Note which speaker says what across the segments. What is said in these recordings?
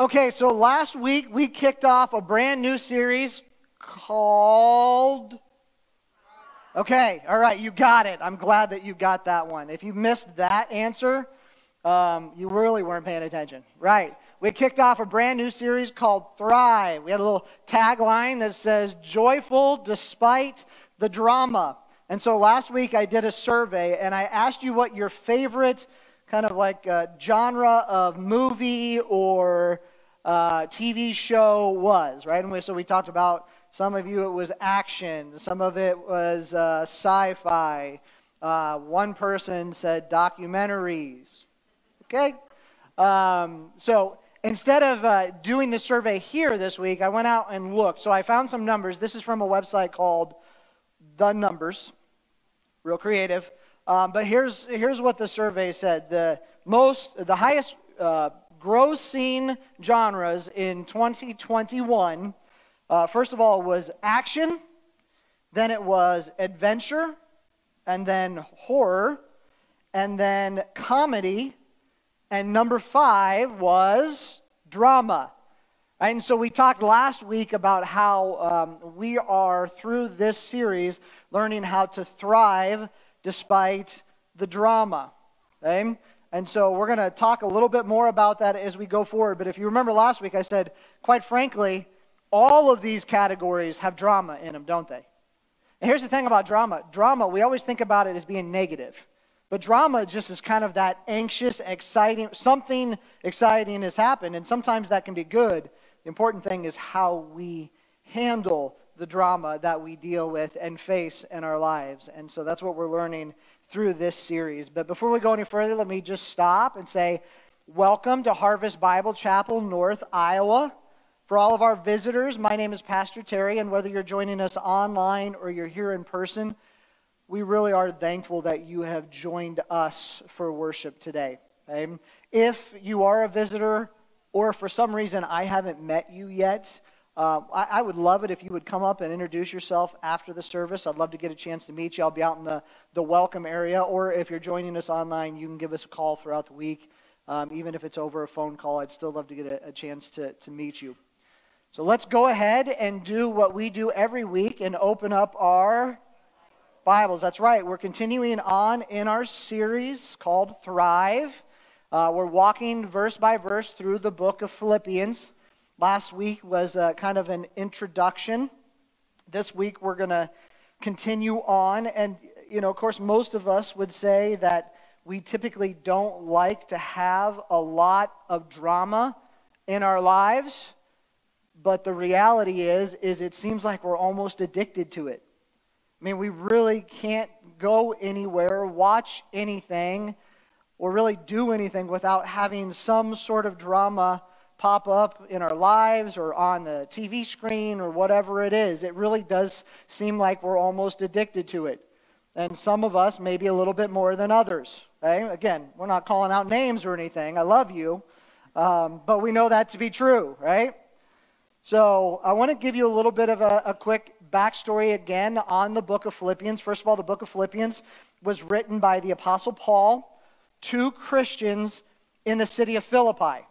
Speaker 1: Okay, so last week we kicked off a brand new series called. Okay, all right, you got it. I'm glad that you got that one. If you missed that answer, um, you really weren't paying attention. Right. We kicked off a brand new series called Thrive. We had a little tagline that says, Joyful despite the drama. And so last week I did a survey and I asked you what your favorite kind of like genre of movie or uh, TV show was, right? And we, so we talked about some of you it was action, some of it was uh, sci fi. Uh, one person said documentaries. Okay? Um, so instead of uh, doing the survey here this week, I went out and looked. So I found some numbers. This is from a website called The Numbers. Real creative. Um, but here's, here's what the survey said. The most, the highest uh, grossing genres in 2021, uh, first of all, was action, then it was adventure, and then horror, and then comedy, and number five was drama. And so we talked last week about how um, we are, through this series, learning how to thrive despite the drama. Okay? And so we're going to talk a little bit more about that as we go forward. But if you remember last week, I said, quite frankly, all of these categories have drama in them, don't they? And here's the thing about drama drama, we always think about it as being negative. But drama just is kind of that anxious, exciting, something exciting has happened, and sometimes that can be good. The important thing is how we handle the drama that we deal with and face in our lives. And so that's what we're learning through this series. But before we go any further, let me just stop and say, Welcome to Harvest Bible Chapel, North Iowa. For all of our visitors, my name is Pastor Terry, and whether you're joining us online or you're here in person, we really are thankful that you have joined us for worship today. If you are a visitor, or for some reason I haven't met you yet, uh, I, I, would love it if you would come up and introduce yourself after the service. I'd love to get a chance to meet you. I'll be out in the, the welcome area, or if you're joining us online, you can give us a call throughout the week. Um, even if it's over a phone call, I'd still love to get a, a chance to, to meet you. So let's go ahead and do what we do every week and open up our Bibles. That's right. We're continuing on in our series called Thrive. Uh, we're walking verse by verse through the book of Philippians. Last week was uh, kind of an introduction. This week we're going to continue on. And, you know, of course, most of us would say that we typically don't like to have a lot of drama in our lives. But the reality is, is it seems like we're almost addicted to it. I mean, we really can't go anywhere, watch anything, or really do anything without having some sort of drama pop up in our lives or on the TV screen or whatever it is. It really does seem like we're almost addicted to it. And some of us maybe a little bit more than others. Again, we're not calling out names or anything. I love you. Um, but we know that to be true, right? So I want to give you a little bit of a, a quick backstory again on the book of Philippians. First of all, the book of Philippians was written by the Apostle Paul to Christians in the city of Philippi.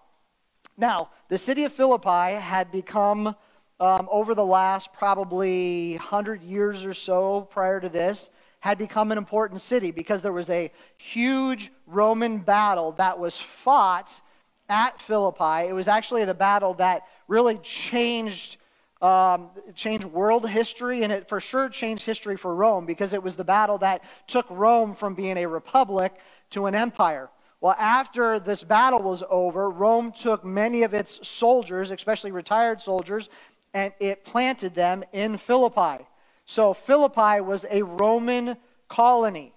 Speaker 1: Now, the city of Philippi had become, um, over the last probably 100 years or so prior to this, had become an important city because there was a huge Roman battle that was fought at Philippi. It was actually the battle that really changed um, changed world history, and it for sure changed history for Rome because it was the battle that took Rome from being a republic to an empire. Well, after this battle was over, Rome took many of its soldiers, especially retired soldiers, and it planted them in Philippi. So Philippi was a Roman colony,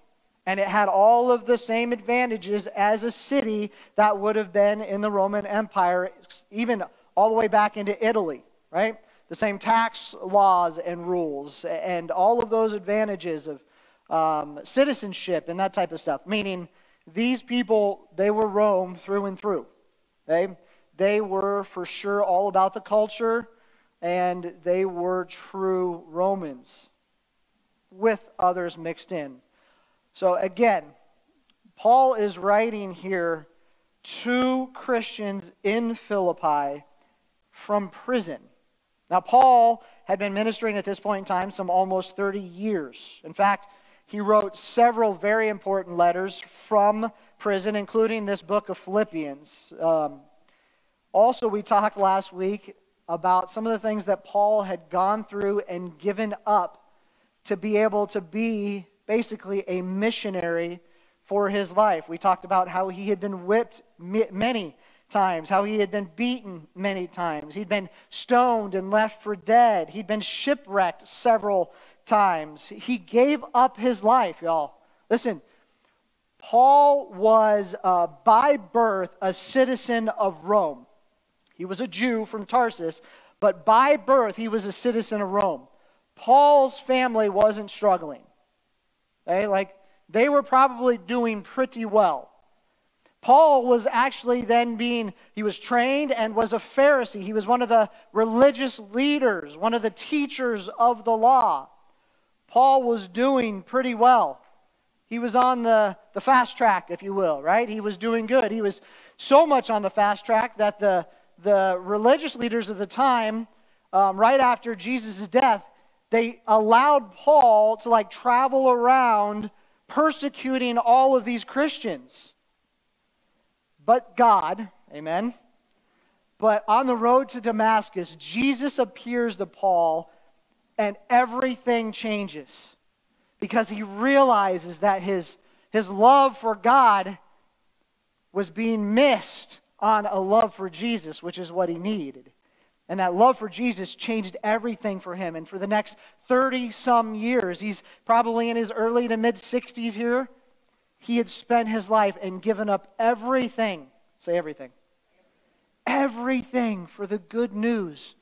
Speaker 1: and it had all of the same advantages as a city that would have been in the Roman Empire, even all the way back into Italy, right? the same tax laws and rules, and all of those advantages of um, citizenship and that type of stuff. Meaning, these people, they were Rome through and through. Okay? They were for sure all about the culture, and they were true Romans with others mixed in. So, again, Paul is writing here to Christians in Philippi from prison. Now, Paul had been ministering at this point in time some almost 30 years. In fact, he wrote several very important letters from prison, including this book of Philippians. Um, also, we talked last week about some of the things that Paul had gone through and given up to be able to be basically a missionary for his life. We talked about how he had been whipped many times, how he had been beaten many times. He'd been stoned and left for dead. He'd been shipwrecked several times. He gave up his life, y'all. Listen, Paul was uh, by birth a citizen of Rome. He was a Jew from Tarsus, but by birth he was a citizen of Rome. Paul's family wasn't struggling. Okay? Like, they were probably doing pretty well. Paul was actually then being, he was trained and was a Pharisee. He was one of the religious leaders, one of the teachers of the law. Paul was doing pretty well. He was on the, the fast track, if you will, right? He was doing good. He was so much on the fast track that the, the religious leaders of the time, um, right after Jesus' death, they allowed Paul to like travel around persecuting all of these Christians but God. Amen. But on the road to Damascus, Jesus appears to Paul and everything changes because he realizes that his, his love for God was being missed on a love for Jesus, which is what he needed. And that love for Jesus changed everything for him. And for the next 30 some years, he's probably in his early to mid 60s here he had spent his life and given up everything. Say everything. Everything for the good news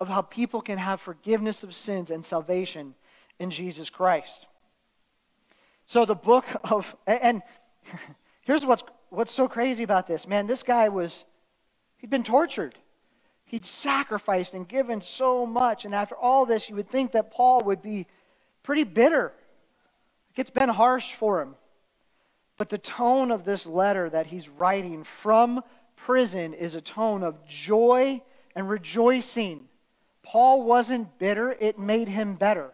Speaker 1: of how people can have forgiveness of sins and salvation in Jesus Christ. So the book of and here's what's what's so crazy about this. Man, this guy was he'd been tortured. He'd sacrificed and given so much and after all this you would think that Paul would be pretty bitter. It's been harsh for him. But the tone of this letter that he's writing from prison is a tone of joy and rejoicing. Paul wasn't bitter, it made him better.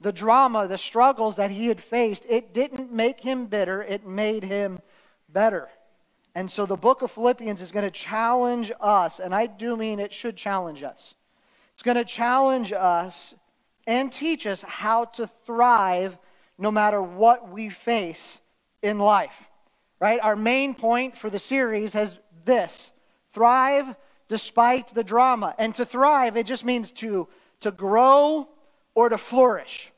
Speaker 1: The drama, the struggles that he had faced, it didn't make him bitter, it made him better. And so the book of Philippians is going to challenge us, and I do mean it should challenge us. It's going to challenge us and teach us how to thrive no matter what we face in life. Right? Our main point for the series has this thrive despite the drama. And to thrive, it just means to, to grow or to flourish.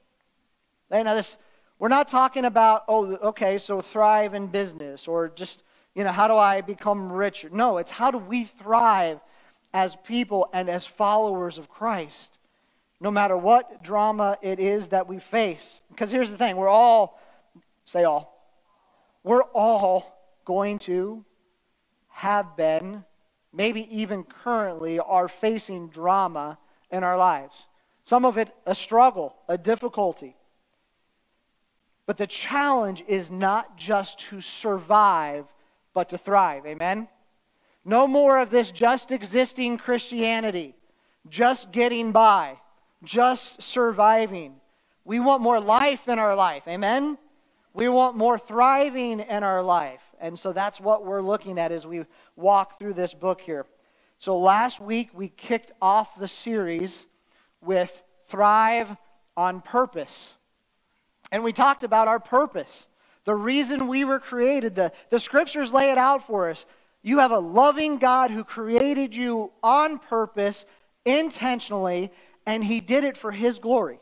Speaker 1: Now, this, we're not talking about, oh, okay, so thrive in business or just, you know, how do I become richer? No, it's how do we thrive as people and as followers of Christ, no matter what drama it is that we face. Because here's the thing we're all, say all, we're all going to have been, maybe even currently, are facing drama in our lives. Some of it a struggle, a difficulty. But the challenge is not just to survive, but to thrive. Amen? No more of this just existing Christianity, just getting by, just surviving. We want more life in our life. Amen? We want more thriving in our life. And so that's what we're looking at as we walk through this book here. So last week we kicked off the series with Thrive on Purpose. And we talked about our purpose, the reason we were created. The, the scriptures lay it out for us. You have a loving God who created you on purpose, intentionally, and He did it for His glory.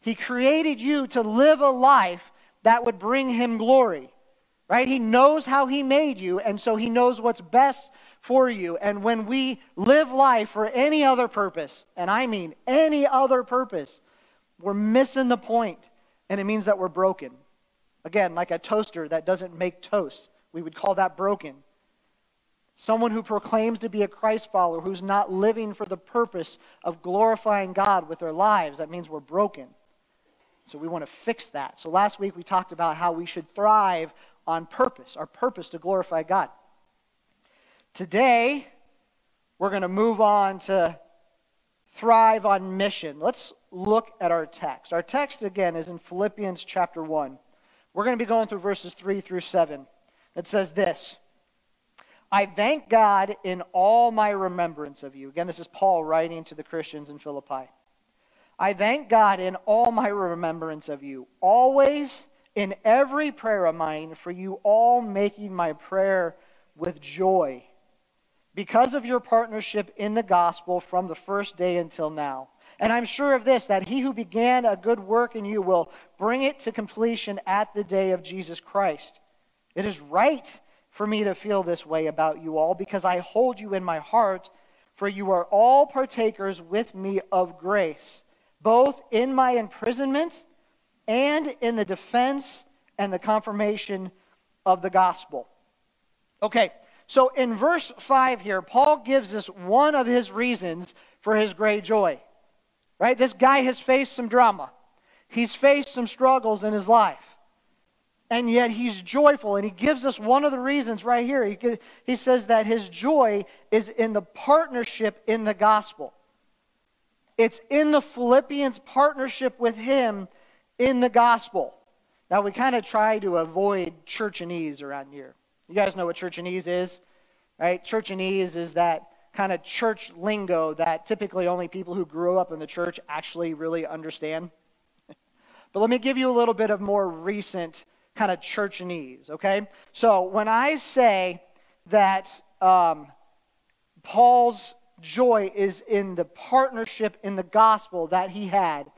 Speaker 1: He created you to live a life that would bring him glory. Right? He knows how he made you, and so he knows what's best for you. And when we live life for any other purpose, and I mean any other purpose, we're missing the point, and it means that we're broken. Again, like a toaster that doesn't make toast, we would call that broken. Someone who proclaims to be a Christ follower who's not living for the purpose of glorifying God with their lives, that means we're broken. So we want to fix that. So last week we talked about how we should thrive on purpose, our purpose to glorify God. Today, we're going to move on to thrive on mission. Let's look at our text. Our text, again, is in Philippians chapter 1. We're going to be going through verses 3 through 7. It says this I thank God in all my remembrance of you. Again, this is Paul writing to the Christians in Philippi. I thank God in all my remembrance of you, always in every prayer of mine, for you all making my prayer with joy because of your partnership in the gospel from the first day until now. And I'm sure of this, that he who began a good work in you will bring it to completion at the day of Jesus Christ. It is right for me to feel this way about you all because I hold you in my heart, for you are all partakers with me of grace, both in my imprisonment and in the defense and the confirmation of the gospel. Okay, so in verse 5 here, Paul gives us one of his reasons for his great joy. Right? This guy has faced some drama, he's faced some struggles in his life. And yet he's joyful. And he gives us one of the reasons right here. He, he says that his joy is in the partnership in the gospel. It's in the Philippians' partnership with him in the gospel. Now, we kind of try to avoid churchanese around here. You guys know what churchanese is, right? Churchanese is that kind of church lingo that typically only people who grew up in the church actually really understand. but let me give you a little bit of more recent kind of churchanese, okay? So when I say that um, Paul's joy is in the partnership in the gospel that he had,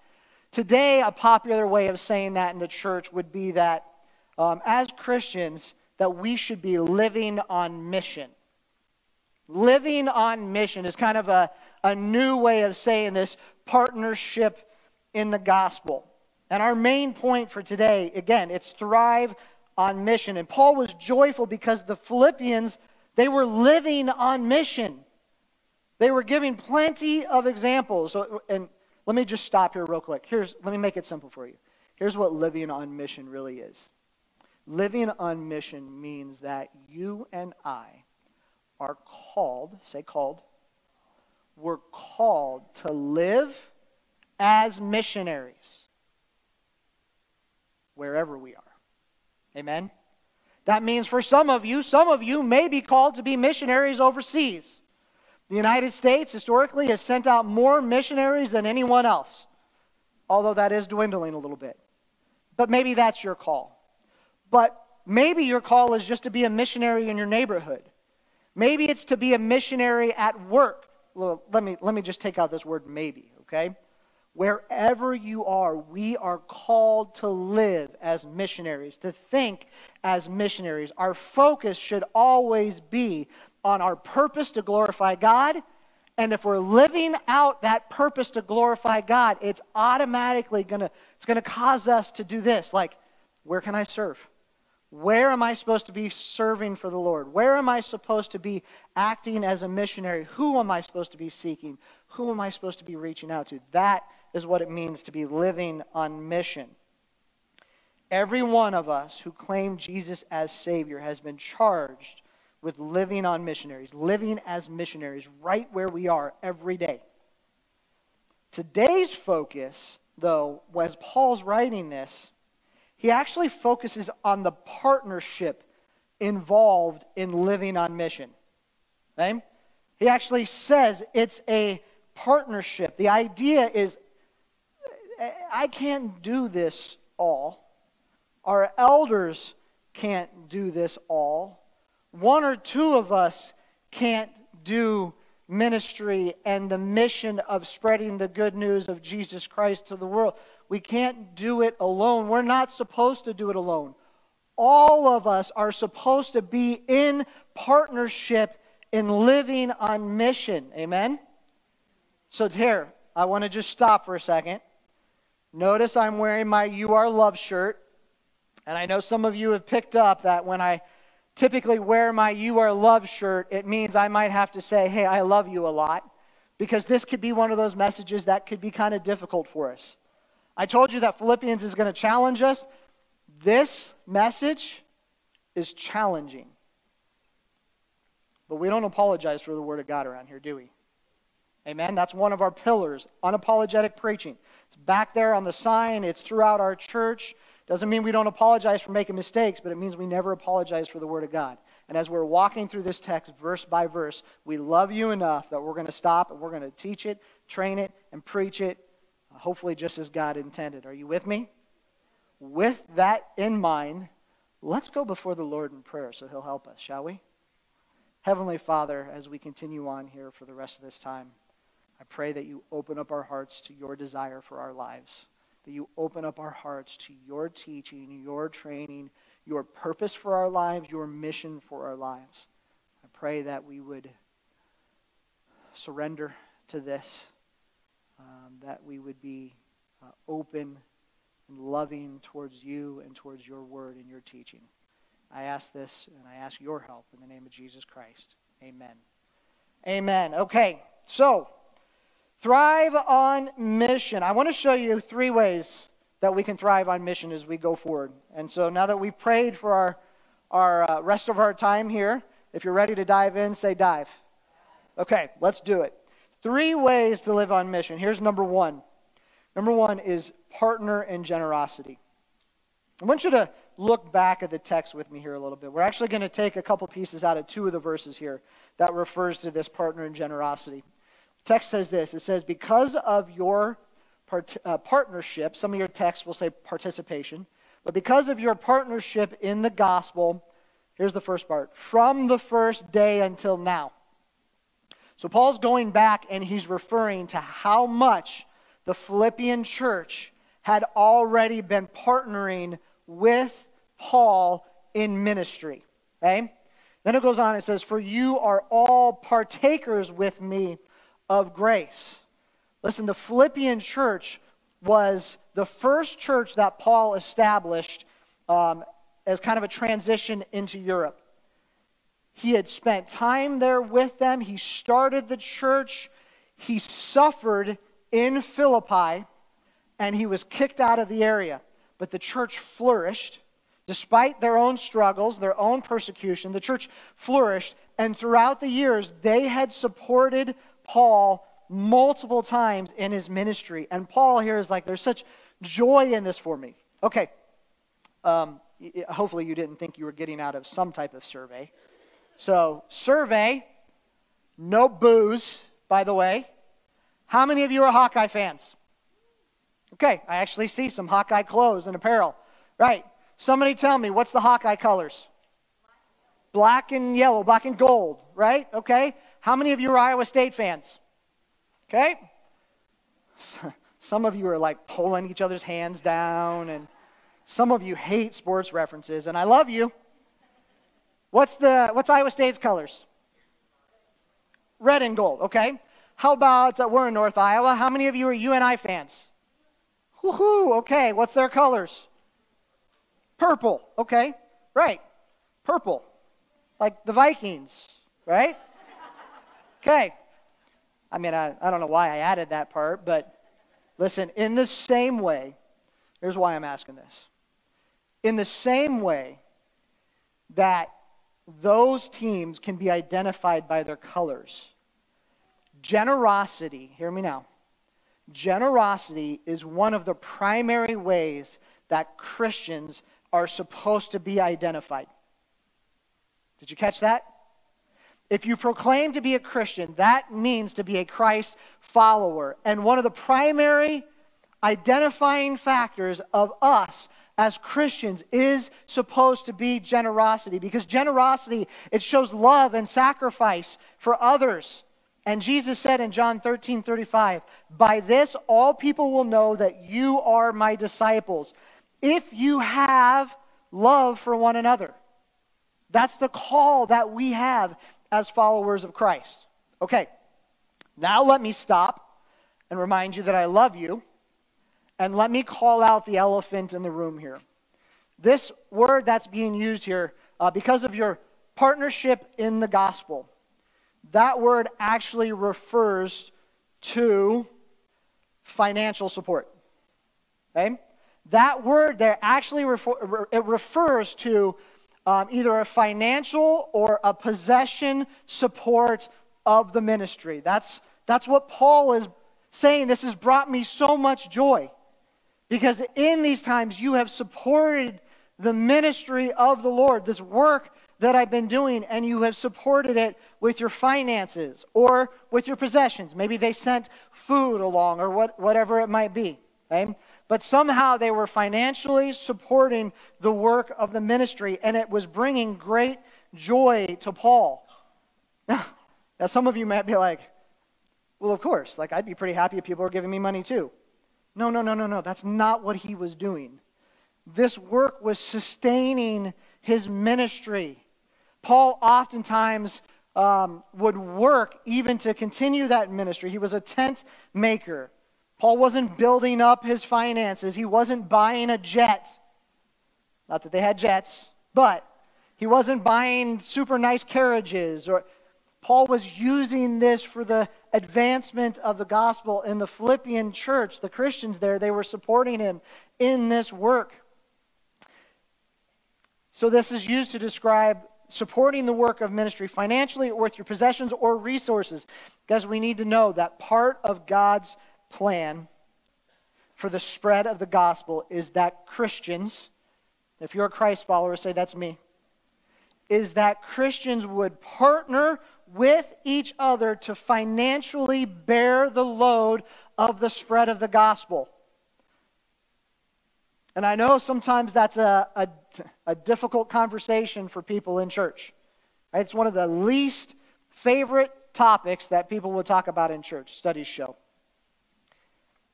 Speaker 1: today a popular way of saying that in the church would be that um, as Christians, that we should be living on mission. Living on mission is kind of a, a new way of saying this partnership in the gospel. And our main point for today, again, it's thrive on mission. And Paul was joyful because the Philippians, they were living on mission. They were giving plenty of examples. And let me just stop here real quick. Here's, let me make it simple for you. Here's what living on mission really is. Living on mission means that you and I are called, say called, we're called to live as missionaries wherever we are. Amen? That means for some of you, some of you may be called to be missionaries overseas. The United States historically has sent out more missionaries than anyone else, although that is dwindling a little bit. But maybe that's your call. But maybe your call is just to be a missionary in your neighborhood. Maybe it's to be a missionary at work. Well, let me, let me just take out this word maybe, okay? Wherever you are, we are called to live as missionaries, to think as missionaries. Our focus should always be on our purpose to glorify God. And if we're living out that purpose to glorify God, it's automatically going to it's going to cause us to do this like where can I serve? Where am I supposed to be serving for the Lord? Where am I supposed to be acting as a missionary? Who am I supposed to be seeking? Who am I supposed to be reaching out to? That is what it means to be living on mission. Every one of us who claim Jesus as Savior has been charged with living on missionaries, living as missionaries right where we are every day. Today's focus, though, as Paul's writing this, he actually focuses on the partnership involved in living on mission. He actually says it's a partnership. The idea is I can't do this all. Our elders can't do this all. One or two of us can't do ministry and the mission of spreading the good news of Jesus Christ to the world. We can't do it alone. We're not supposed to do it alone. All of us are supposed to be in partnership in living on mission. Amen? So, here, I want to just stop for a second. Notice I'm wearing my You Are Love shirt. And I know some of you have picked up that when I typically wear my You Are Love shirt, it means I might have to say, Hey, I love you a lot. Because this could be one of those messages that could be kind of difficult for us. I told you that Philippians is going to challenge us. This message is challenging. But we don't apologize for the Word of God around here, do we? Amen? That's one of our pillars unapologetic preaching. It's back there on the sign, it's throughout our church. Doesn't mean we don't apologize for making mistakes, but it means we never apologize for the Word of God. And as we're walking through this text verse by verse, we love you enough that we're going to stop and we're going to teach it, train it, and preach it, hopefully just as God intended. Are you with me? With that in mind, let's go before the Lord in prayer so He'll help us, shall we? Heavenly Father, as we continue on here for the rest of this time, I pray that you open up our hearts to your desire for our lives, that you open up our hearts to your teaching, your training, your purpose for our lives, your mission for our lives. I pray that we would surrender to this, um, that we would be uh, open and loving towards you and towards your word and your teaching. I ask this and I ask your help in the name of Jesus Christ. Amen. Amen. Okay, so thrive on mission. I want to show you three ways that we can thrive on mission as we go forward. And so now that we've prayed for our, our uh, rest of our time here, if you're ready to dive in, say dive. Okay, let's do it. Three ways to live on mission. Here's number one. Number one is partner and generosity. I want you to look back at the text with me here a little bit. We're actually going to take a couple pieces out of two of the verses here that refers to this partner and generosity. Text says this. It says, because of your part, uh, partnership, some of your texts will say participation, but because of your partnership in the gospel, here's the first part, from the first day until now. So Paul's going back and he's referring to how much the Philippian church had already been partnering with Paul in ministry. Okay? Then it goes on, it says, For you are all partakers with me of grace. Listen, the Philippian church was the first church that Paul established um, as kind of a transition into Europe. He had spent time there with them. He started the church. He suffered in Philippi, and he was kicked out of the area but the church flourished. Despite their own struggles, their own persecution, the church flourished. And throughout the years, they had supported Paul multiple times in his ministry. And Paul here is like, there's such joy in this for me. Okay. Um, hopefully, you didn't think you were getting out of some type of survey. So, survey, no boos, by the way. How many of you are Hawkeye fans? Okay, I actually see some Hawkeye clothes and apparel. Right. Somebody tell me, what's the Hawkeye colors? Black and yellow, black and gold, right? Okay. How many of you are Iowa State fans? Okay. Some of you are like pulling each other's hands down, and some of you hate sports references, and I love you. What's the what's Iowa State's colors? Red and gold. Okay. How about uh, we're in North Iowa? How many of you are UNI fans? Woohoo, okay, what's their colors? Purple, okay, right, purple, like the Vikings, right? Okay. I mean, I, I don't know why I added that part, but listen, in the same way, here's why I'm asking this. In the same way that those teams can be identified by their colors, generosity, hear me now, Generosity is one of the primary ways that Christians are supposed to be identified. Did you catch that? If you proclaim to be a Christian, that means to be a Christ follower. And one of the primary identifying factors of us as Christians is supposed to be generosity because generosity it shows love and sacrifice for others. And Jesus said in John 13 35, By this all people will know that you are my disciples, if you have love for one another. That's the call that we have as followers of Christ. Okay, now let me stop and remind you that I love you, and let me call out the elephant in the room here. This word that's being used here, uh, because of your partnership in the gospel, that word actually refers to financial support. Okay? That word there actually refer, it refers to um, either a financial or a possession support of the ministry. That's, that's what Paul is saying. This has brought me so much joy because in these times you have supported the ministry of the Lord, this work that I've been doing, and you have supported it with your finances or with your possessions. Maybe they sent food along or what, whatever it might be. Okay? But somehow they were financially supporting the work of the ministry, and it was bringing great joy to Paul. Now, some of you might be like, well, of course, like I'd be pretty happy if people were giving me money too. No, no, no, no, no. That's not what he was doing. This work was sustaining his ministry. Paul oftentimes um, would work even to continue that ministry. He was a tent maker. Paul wasn't building up his finances, he wasn't buying a jet. Not that they had jets, but he wasn't buying super nice carriages or Paul was using this for the advancement of the gospel in the Philippian church. The Christians there, they were supporting him in this work. So, this is used to describe supporting the work of ministry financially or with your possessions or resources. Because we need to know that part of God's plan for the spread of the gospel is that Christians, if you're a Christ follower, say that's me, is that Christians would partner with each other to financially bear the load of the spread of the gospel. And I know sometimes that's a, a, a, difficult conversation for people in church. It's one of the least favorite topics that people will talk about in church, studies show.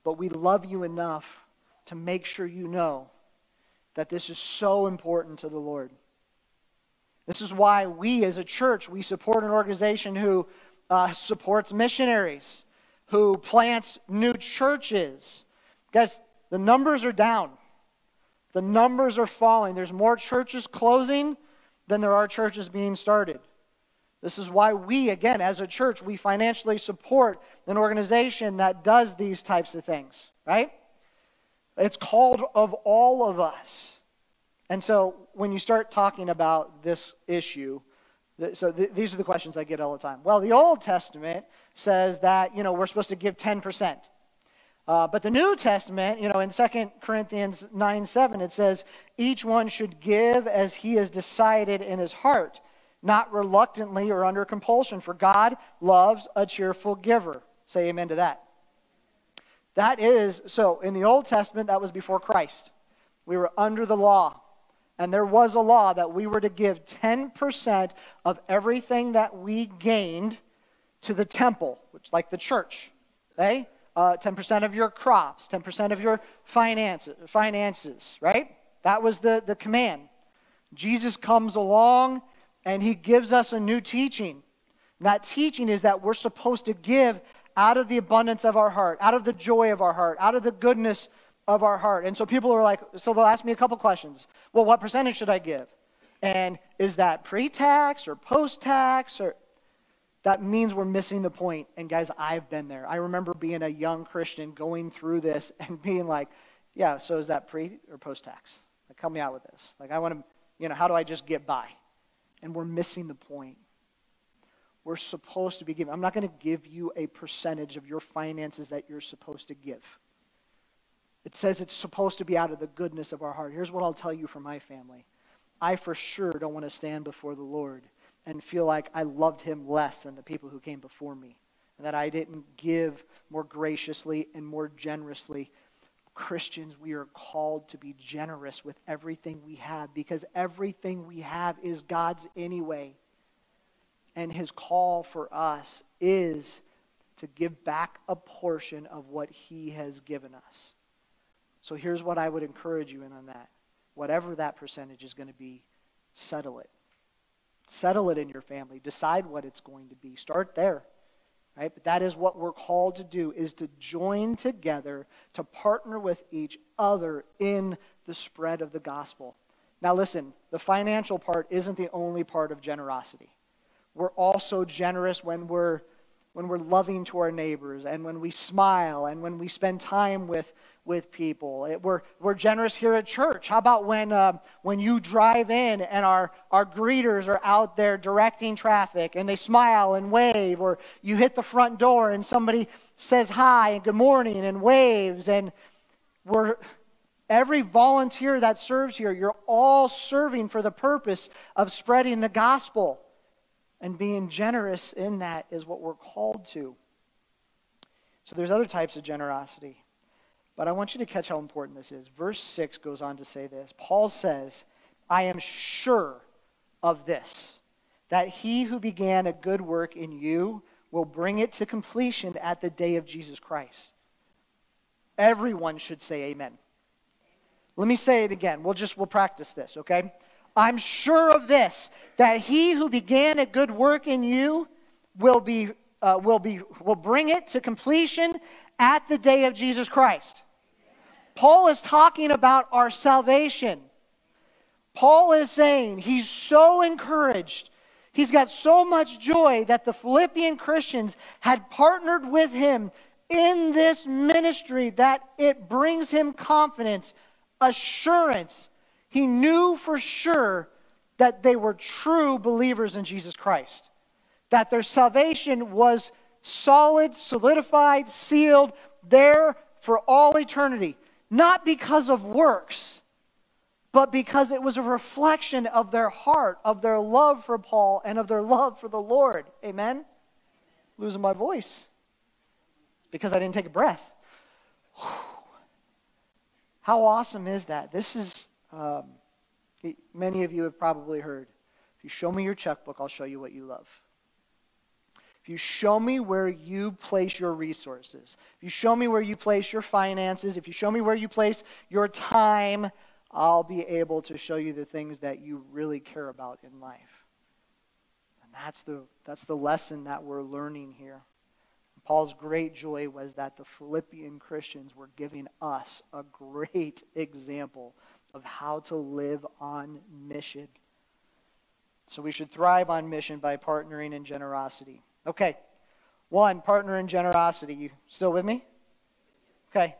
Speaker 1: But we love you enough to make sure you know that this is so important to the Lord. This is why we as a church, we support an organization who uh, supports missionaries, who plants new churches. Guys, the numbers are down. The numbers are falling. There's more churches closing than there are churches being started. This is why we, again, as a church, we financially support an organization that does these types of things, right? It's called of all of us. And so when you start talking about this issue, so th- these are the questions I get all the time. Well, the Old Testament says that, you know, we're supposed to give 10%. Uh, but the New Testament, you know, in 2 Corinthians 9 7, it says, each one should give as he has decided in his heart, not reluctantly or under compulsion, for God loves a cheerful giver. Say amen to that. That is, so in the Old Testament, that was before Christ. We were under the law. And there was a law that we were to give 10% of everything that we gained to the temple, which like the church. Okay? Uh, 10% of your crops, 10% of your finances, finances, right? That was the, the command. Jesus comes along and he gives us a new teaching. And that teaching is that we're supposed to give out of the abundance of our heart, out of the joy of our heart, out of the goodness of our heart. And so people are like, so they'll ask me a couple questions. Well, what percentage should I give? And is that pre tax or post tax? Or that means we're missing the point. And guys, I've been there. I remember being a young Christian going through this and being like, yeah, so is that pre or post tax? Like, help me out with this. Like, I want to, you know, how do I just get by? And we're missing the point. We're supposed to be giving. I'm not going to give you a percentage of your finances that you're supposed to give. It says it's supposed to be out of the goodness of our heart. Here's what I'll tell you for my family I for sure don't want to stand before the Lord and feel like I loved him less than the people who came before me, and that I didn't give more graciously and more generously. Christians, we are called to be generous with everything we have because everything we have is God's anyway. And his call for us is to give back a portion of what he has given us. So here's what I would encourage you in on that. Whatever that percentage is going to be, settle it. Settle it in your family. Decide what it's going to be. Start there. Right? But that is what we're called to do is to join together to partner with each other in the spread of the gospel. Now listen, the financial part isn't the only part of generosity. We're also generous when we're when we're loving to our neighbors and when we smile and when we spend time with with people. It, we're, we're generous here at church. How about when, uh, when you drive in and our, our greeters are out there directing traffic and they smile and wave, or you hit the front door and somebody says hi and good morning and waves, and we're. Every volunteer that serves here, you're all serving for the purpose of spreading the gospel. And being generous in that is what we're called to. So there's other types of generosity. But I want you to catch how important this is. Verse 6 goes on to say this Paul says, I am sure of this, that he who began a good work in you will bring it to completion at the day of Jesus Christ. Everyone should say amen. Let me say it again. We'll just we'll practice this, okay? I'm sure of this that he who began a good work in you will be uh, will be will bring it to completion at the day of Jesus Christ. Paul is talking about our salvation. Paul is saying he's so encouraged. He's got so much joy that the Philippian Christians had partnered with him in this ministry that it brings him confidence, assurance. He knew for sure that they were true believers in Jesus Christ, that their salvation was solid, solidified, sealed, there for all eternity not because of works, but because it was a reflection of their heart, of their love for Paul, and of their love for the Lord. Amen? Losing my voice. Because I didn't take a breath. How awesome is that? This is, um, many of you have probably heard. If you show me your checkbook, I'll show you what you love. If you show me where you place your resources, if you show me where you place your finances, if you show me where you place your time, I'll be able to show you the things that you really care about in life. And that's the, that's the lesson that we're learning here. Paul's great joy was that the Philippian Christians were giving us a great example of how to live on mission. So we should thrive on mission by partnering in generosity. Okay. One, partner in generosity. You still with me? Okay.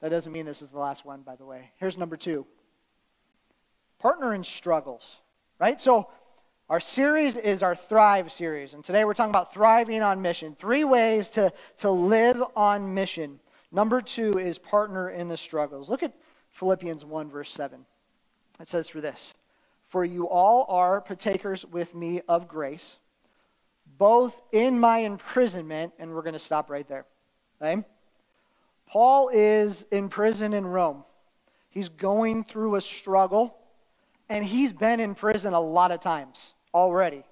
Speaker 1: That doesn't mean this is the last one, by the way. Here's number two partner in struggles, right? So, our series is our Thrive series. And today we're talking about thriving on mission. Three ways to, to live on mission. Number two is partner in the struggles. Look at Philippians 1, verse 7. It says for this For you all are partakers with me of grace both in my imprisonment, and we're going to stop right there. Okay? Paul is in prison in Rome. He's going through a struggle, and he's been in prison a lot of times already.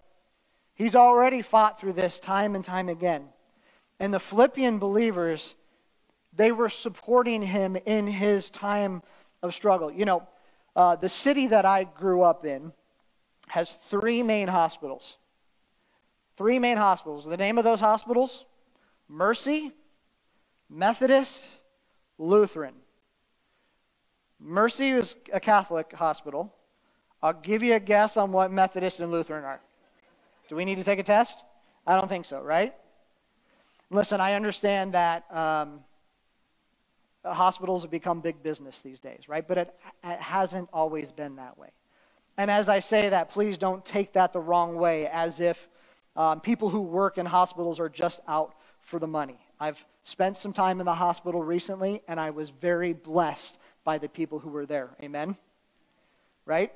Speaker 1: He's already fought through this time and time again. And the Philippian believers, they were supporting him in his time of struggle. You know, uh, the city that I grew up in has three main hospitals. Three main hospitals. The name of those hospitals? Mercy, Methodist, Lutheran. Mercy is a Catholic hospital. I'll give you a guess on what Methodist and Lutheran are. Do we need to take a test? I don't think so, right? Listen, I understand that um, hospitals have become big business these days, right? But it, it hasn't always been that way. And as I say that, please don't take that the wrong way as if um, people who work in hospitals are just out for the money. I've spent some time in the hospital recently, and I was very blessed by the people who were there. Amen? Right?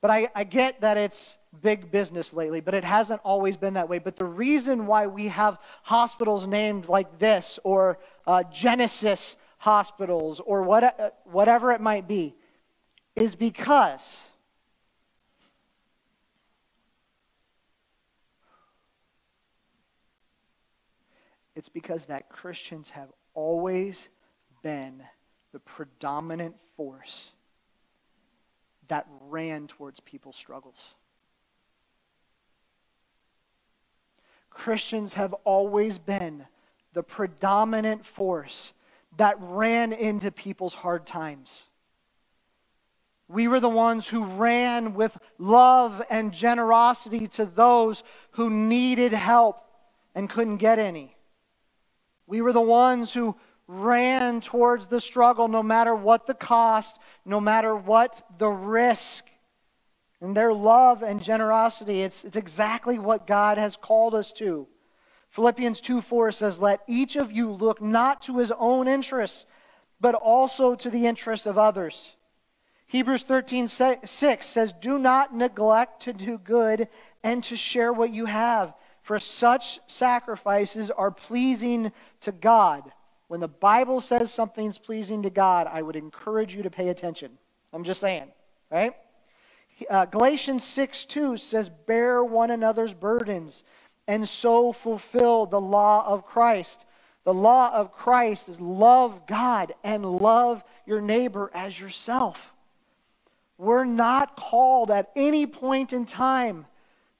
Speaker 1: But I, I get that it's big business lately, but it hasn't always been that way. But the reason why we have hospitals named like this, or uh, Genesis hospitals, or what, uh, whatever it might be, is because It's because that Christians have always been the predominant force that ran towards people's struggles. Christians have always been the predominant force that ran into people's hard times. We were the ones who ran with love and generosity to those who needed help and couldn't get any. We were the ones who ran towards the struggle no matter what the cost, no matter what the risk. And their love and generosity, it's, it's exactly what God has called us to. Philippians 2 4 says, Let each of you look not to his own interests, but also to the interests of others. Hebrews 13 6 says, Do not neglect to do good and to share what you have, for such sacrifices are pleasing to God. When the Bible says something's pleasing to God, I would encourage you to pay attention. I'm just saying, right? Uh, Galatians 6 2 says, Bear one another's burdens and so fulfill the law of Christ. The law of Christ is love God and love your neighbor as yourself. We're not called at any point in time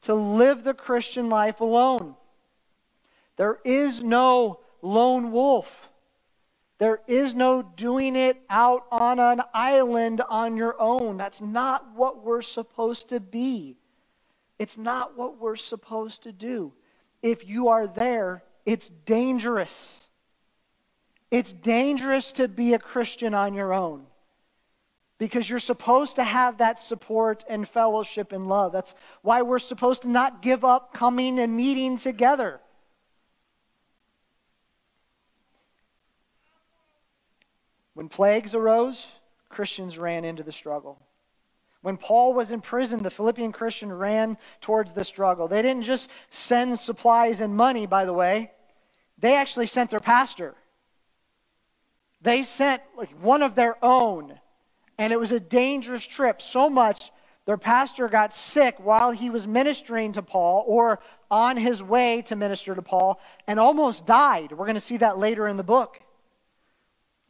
Speaker 1: to live the Christian life alone. There is no lone wolf. There is no doing it out on an island on your own. That's not what we're supposed to be. It's not what we're supposed to do. If you are there, it's dangerous. It's dangerous to be a Christian on your own because you're supposed to have that support and fellowship and love. That's why we're supposed to not give up coming and meeting together. When plagues arose, Christians ran into the struggle. When Paul was in prison, the Philippian Christian ran towards the struggle. They didn't just send supplies and money, by the way, they actually sent their pastor. They sent like one of their own. And it was a dangerous trip, so much their pastor got sick while he was ministering to Paul or on his way to minister to Paul and almost died. We're going to see that later in the book.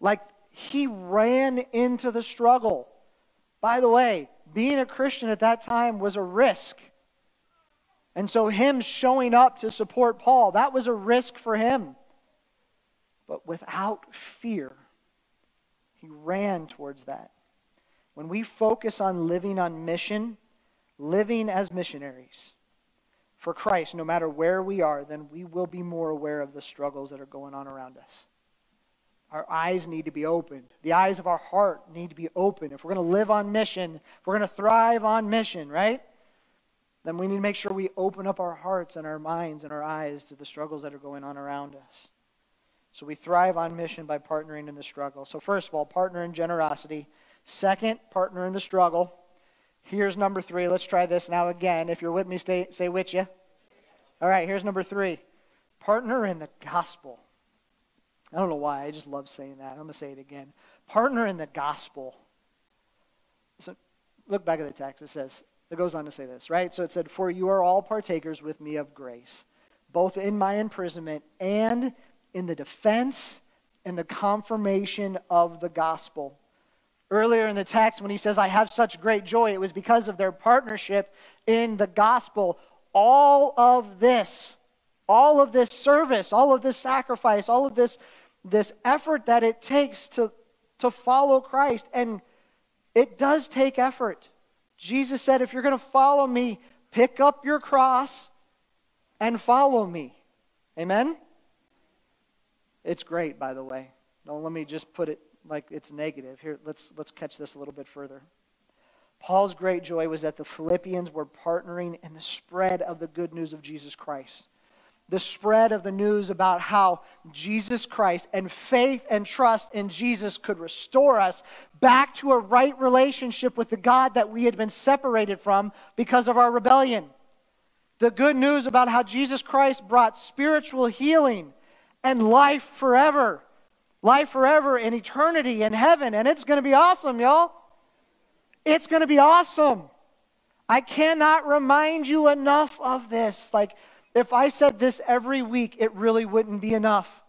Speaker 1: Like he ran into the struggle. By the way, being a Christian at that time was a risk. And so, him showing up to support Paul, that was a risk for him. But without fear, he ran towards that. When we focus on living on mission, living as missionaries for Christ, no matter where we are, then we will be more aware of the struggles that are going on around us. Our eyes need to be opened. The eyes of our heart need to be open. If we're going to live on mission, if we're going to thrive on mission, right? Then we need to make sure we open up our hearts and our minds and our eyes to the struggles that are going on around us. So we thrive on mission by partnering in the struggle. So, first of all, partner in generosity. Second, partner in the struggle. Here's number three. Let's try this now again. If you're with me, stay, stay with you. All right, here's number three partner in the gospel. I don't know why. I just love saying that. I'm going to say it again. Partner in the gospel. So look back at the text. It says, it goes on to say this, right? So it said, For you are all partakers with me of grace, both in my imprisonment and in the defense and the confirmation of the gospel. Earlier in the text, when he says, I have such great joy, it was because of their partnership in the gospel. All of this, all of this service, all of this sacrifice, all of this, this effort that it takes to, to follow Christ. And it does take effort. Jesus said, if you're going to follow me, pick up your cross and follow me. Amen? It's great, by the way. Don't let me just put it like it's negative. Here, let's, let's catch this a little bit further. Paul's great joy was that the Philippians were partnering in the spread of the good news of Jesus Christ. The spread of the news about how Jesus Christ and faith and trust in Jesus could restore us back to a right relationship with the God that we had been separated from because of our rebellion. The good news about how Jesus Christ brought spiritual healing and life forever life forever in eternity in heaven, and it's going to be awesome, y'all. It's going to be awesome. I cannot remind you enough of this. Like, if I said this every week, it really wouldn't be enough.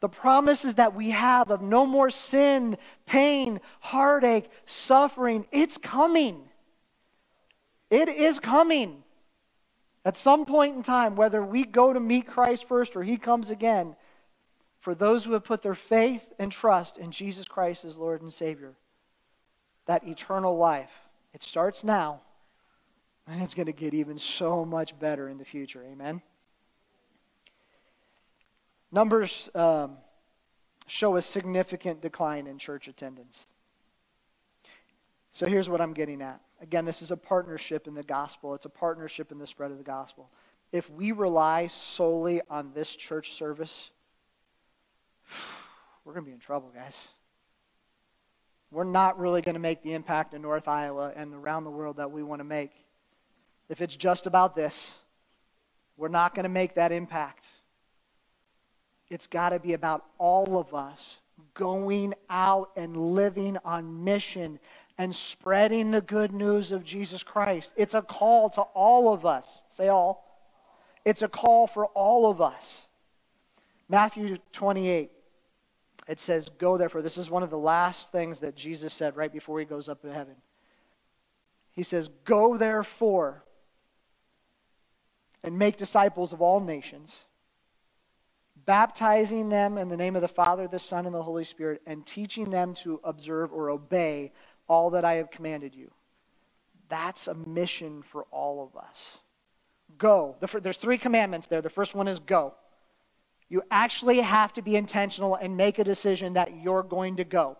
Speaker 1: The promises that we have of no more sin, pain, heartache, suffering, it's coming. It is coming. At some point in time, whether we go to meet Christ first or he comes again, for those who have put their faith and trust in Jesus Christ as Lord and Savior. That eternal life. It starts now, and it's going to get even so much better in the future. Amen? Numbers um, show a significant decline in church attendance. So here's what I'm getting at. Again, this is a partnership in the gospel, it's a partnership in the spread of the gospel. If we rely solely on this church service, we're going to be in trouble, guys. We're not really going to make the impact in North Iowa and around the world that we want to make. If it's just about this, we're not going to make that impact. It's got to be about all of us going out and living on mission and spreading the good news of Jesus Christ. It's a call to all of us. Say all. It's a call for all of us. Matthew 28. It says, Go therefore. This is one of the last things that Jesus said right before he goes up to heaven. He says, Go therefore and make disciples of all nations baptizing them in the name of the Father, the Son, and the Holy Spirit, and teaching them to observe or obey all that I have commanded you. That's a mission for all of us. Go. There's three commandments there. The first one is go. You actually have to be intentional and make a decision that you're going to go.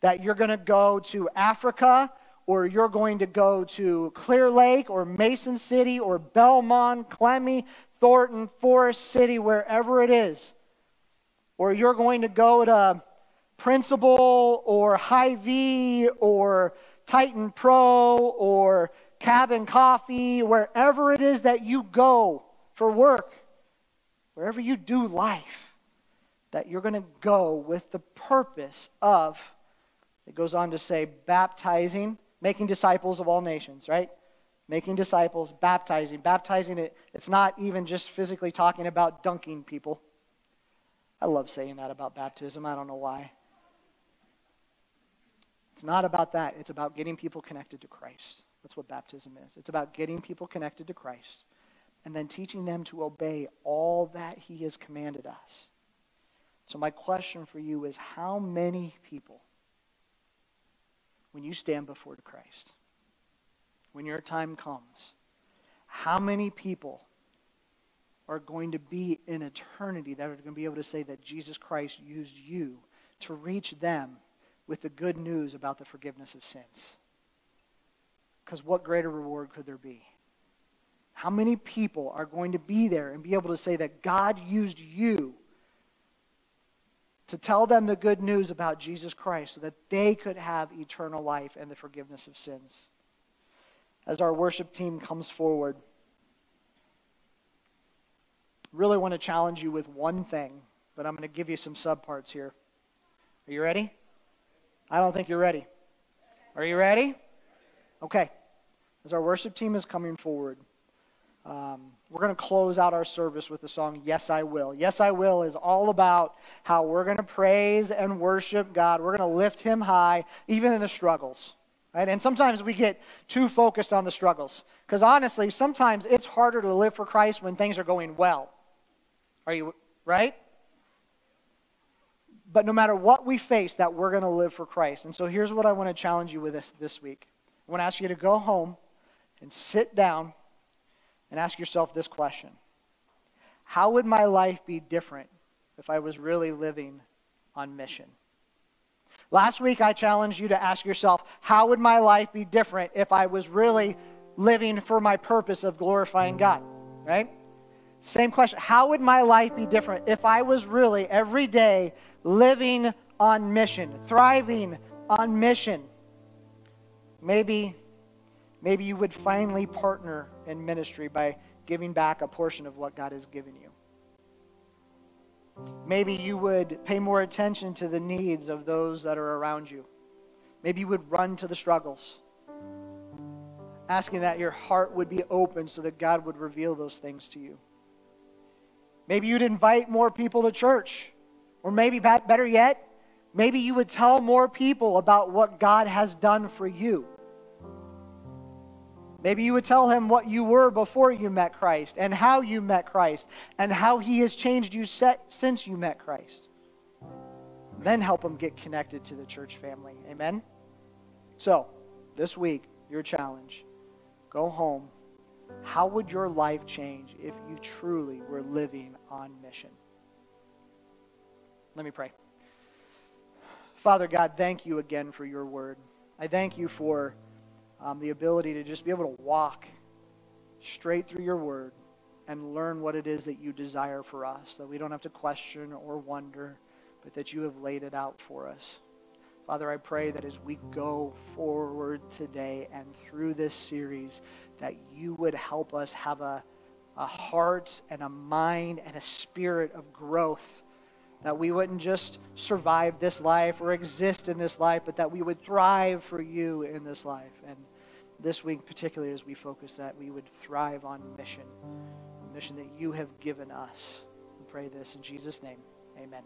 Speaker 1: That you're going to go to Africa, or you're going to go to Clear Lake, or Mason City, or Belmont, Klemme, Thornton, Forest City, wherever it is, or you're going to go to Principal or Hy-Vee, or Titan Pro or Cabin Coffee, wherever it is that you go for work, wherever you do life, that you're going to go with the purpose of, it goes on to say, baptizing, making disciples of all nations, right? making disciples, baptizing. Baptizing, it, it's not even just physically talking about dunking people. I love saying that about baptism. I don't know why. It's not about that. It's about getting people connected to Christ. That's what baptism is. It's about getting people connected to Christ and then teaching them to obey all that He has commanded us. So, my question for you is how many people, when you stand before Christ, when your time comes, how many people are going to be in eternity that are going to be able to say that Jesus Christ used you to reach them with the good news about the forgiveness of sins? Because what greater reward could there be? How many people are going to be there and be able to say that God used you to tell them the good news about Jesus Christ so that they could have eternal life and the forgiveness of sins? as our worship team comes forward, I really want to challenge you with one thing, but I'm going to give you some subparts here. Are you ready? I don't think you're ready. Are you ready? Okay. As our worship team is coming forward, um, we're going to close out our service with the song Yes, I Will. Yes, I Will is all about how we're going to praise and worship God. We're going to lift Him high, even in the struggles. Right? And sometimes we get too focused on the struggles. Because honestly, sometimes it's harder to live for Christ when things are going well. Are you right? But no matter what we face, that we're going to live for Christ. And so here's what I want to challenge you with this this week. I want to ask you to go home and sit down and ask yourself this question How would my life be different if I was really living on mission? Last week, I challenged you to ask yourself, how would my life be different if I was really living for my purpose of glorifying God? Right? Same question. How would my life be different if I was really every day living on mission, thriving on mission? Maybe, maybe you would finally partner in ministry by giving back a portion of what God has given you. Maybe you would pay more attention to the needs of those that are around you. Maybe you would run to the struggles. Asking that your heart would be open so that God would reveal those things to you. Maybe you'd invite more people to church. Or maybe, better yet, maybe you would tell more people about what God has done for you. Maybe you would tell him what you were before you met Christ and how you met Christ and how he has changed you since you met Christ. Then help him get connected to the church family. Amen? So, this week, your challenge go home. How would your life change if you truly were living on mission? Let me pray. Father God, thank you again for your word. I thank you for um, the ability to just be able to walk straight through your word and learn what it is that you desire for us, that we don't have to question or wonder, but that you have laid it out for us. Father, I pray that as we go forward today and through this series, that you would help us have a, a heart and a mind and a spirit of growth. That we wouldn't just survive this life or exist in this life, but that we would thrive for you in this life. And this week, particularly as we focus that, we would thrive on mission, the mission that you have given us. We pray this in Jesus' name. Amen.